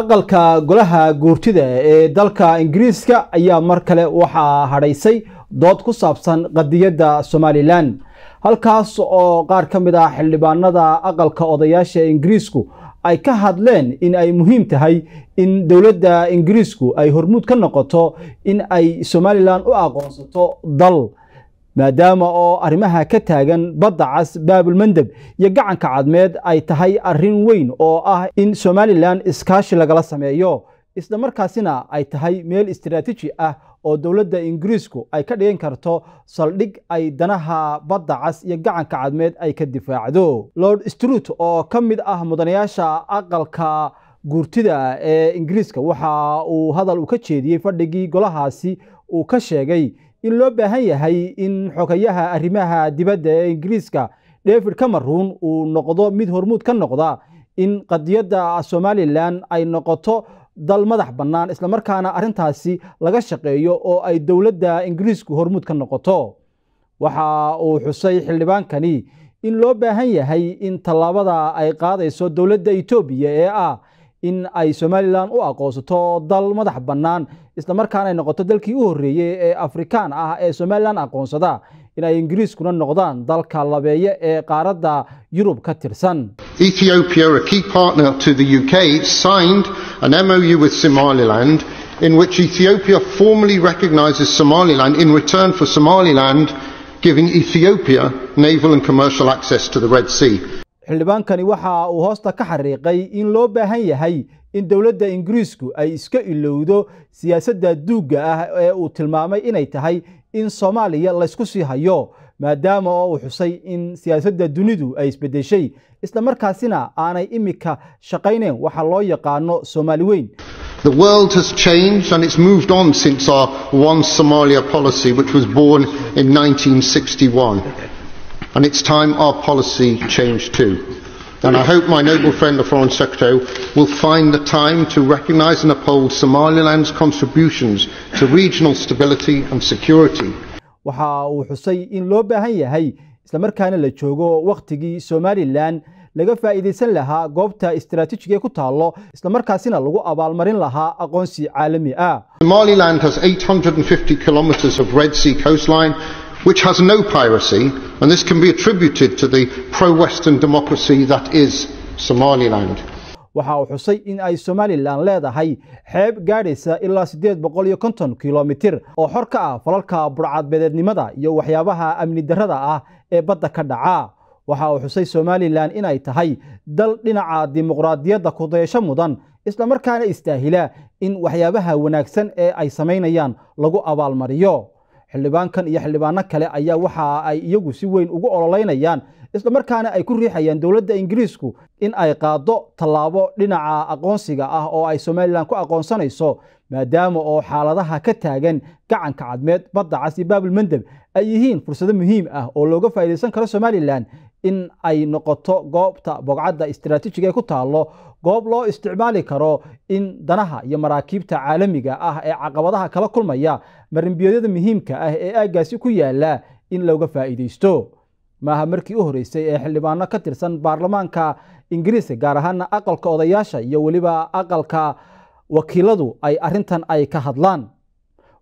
aqalka golaha guurtida ee dalka ingiriiska ayaa mar kale waxaa hadhaysay dood ku saabsan qadiyadda somalilan halkaas oo qaar ka mid ah xildhibaanada aqalka odayaasha ingiriisku ay ka hadleen in ay muhiim tahay in dowladda ingiriisku ay hormuud ka noqoto in ay somalilan u aqoonsato dal maadaama oo arrimaha ka taagan badda cas baabulmandeb iyo gacanka cadmeed ay tahay arrin weyn oo ah in somalilan iskaashi lagala sameeyo isla markaasina ay tahay meel istaraatiiji ah oo dowladda ingiriisku ay ka dhigan karto saldhig ay danaha badda cas iyo gacanka cadmeed ay ka difaacdo. Lord struut oo ka mid ah mudanayaasha aqalka guurtida ee ingiriiska. Waxa uu hadal uu ka jeediyey fadhigii golahaasi uu ka sheegay in loo baahan yahay in xogayaha arrimaha dibadda ee ingiriiska david cameron uu noqdo mid hormuud ka noqda in qadiyadda somalilan ay noqoto dal madax bannaan islamarkaana arrintaasi laga shaqeeyo oo ay dowladda ingiriisku hormuud ka noqoto. Waxa uu xusay xildhibaankani in loo baahan yahay in tallaabada ay qaadayso dowladda etoobiya ee ah in ay somalilan u aqoonsato dal madax bannaan islamarkaana ay noqoto dalkii u horreeyey ee afrikaan ah ee somalilan aqoonsada in ay ingiriiskuna noqdaan dalka labeeye ee qaaradda yurub ka tirsan Ethiopia, a key partner to the UK, signed an MOU with Somaliland in which Ethiopia formally recognises Somaliland in return for Somaliland giving Ethiopia naval and commercial access to the Red Sea. Xildhibaankani waxa uu hoosta ka xariiqay in loo baahan yahay in dowladda ingiriisku ay iska ilowdo siyaasadda duugga ah ee uu tilmaamay inay tahay in soomaaliya laysku sii hayo maadaama oo uu xusay in siyaasadda dunidu ay isbeddeshay islamarkaasina aanay imika shaqayneyn waxa loo yaqaano soomaali weyn The world has changed and it's moved on since our One Somalia policy, which was born in 1961. And it's time our policy changed too. And I hope my noble friend, the Foreign Secretary, will find the time to recognise and uphold Somaliland's contributions to regional stability and security. waxa uu xusay in loo baahan yahay islamarkaana la joogo wakhtigii somalilan laga faa'iidaysan lahaa goobta istaraatiijiga ku taallo islamarkaasina lagu abaalmarin lahaa aqoonsi caalami ah Somaliland has 850 kilometres of Red Sea coastline, which has no piracy, and this can be attributed to the pro Western democracy that is Somaliland. waxa uu xusay in ay somalilan leedahay xeeb gaadhaysa ilaa siddeed boqol iyo konton kilomitir oo xor ka ah falalka burcadbeedeednimada iyo waxyaabaha amni darrada ah ee badda ka dhaca waxa uu xusay somalilan inay tahay dal dhinaca dimuqraadiyadda kudayasho mudan islamarkaana istaahila in waxyaabaha wanaagsan ee ay samaynayaan lagu abaalmariyo xildhibaankan iyo xildhibaano kale ayaa waxa ay iyagu si weyn ugu ololeynayaan islamarkaana ay ku riixayaan dowladda ingiriisku in ay qaado tallaabo dhinaca aqoonsiga ah oo ay somalilan ku aqoonsanayso maadaama oo xaaladaha ka taagan gacanka cadmeed badda cas iyo baabulmandeb ay yihiin fursado muhiim ah oo looga faa'iidaysan karo somalilan in ay noqoto goobta bogcadda istaraatiijiga ee ku taallo goob loo isticmaali karo in danaha iyo maraakiibta caalamiga ah ee caqabadaha kala kulmaya marinbiyodyada muhiimka ah ee aaggaasi ku yaalla in looga faa'iidaysto. Maaha markii u horreysay ee xildhibaano ka tirsan baarlamaanka ingiriiska gaar ahaana aqalka odayaasha iyo weliba aqalka wakiiladu ay arrintan ay ka hadlaan.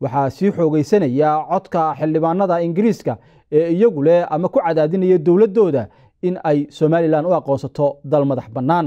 Waxaa sii xoogaysanaya codka xildhibaanada ingiriiska ee iyagu leh ama ku cadaadinaya dowladdooda in ay somalilan u aqoonsato dal madax bannaan